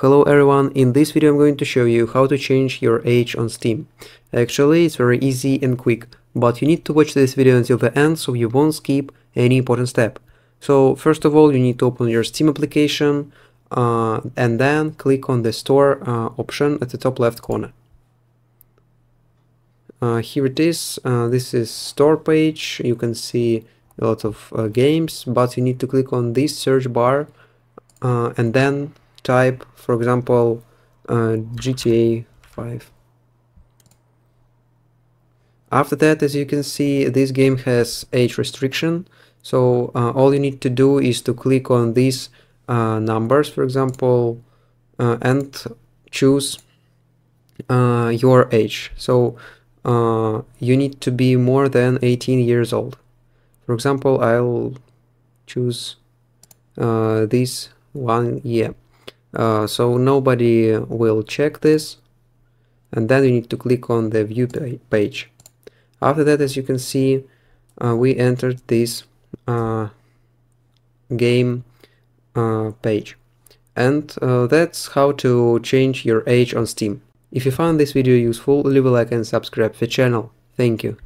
Hello everyone, in this video I'm going to show you how to change your age on Steam. Actually, it's very easy and quick, but you need to watch this video until the end so you won't skip any important step. So first of all, you need to open your Steam application uh, and then click on the store uh, option at the top left corner. Uh, here it is, uh, this is store page, you can see a lot of uh, games, but you need to click on this search bar uh, and then type, for example, uh, GTA 5. After that, as you can see, this game has age restriction, so uh, all you need to do is to click on these uh, numbers, for example, uh, and choose uh, your age. So uh, you need to be more than 18 years old. For example, I'll choose this one year. Uh, so nobody will check this and then you need to click on the view page. After that, as you can see, uh, we entered this uh, game uh, page. And uh, that's how to change your age on Steam. If you found this video useful, leave a like and subscribe to the channel. Thank you.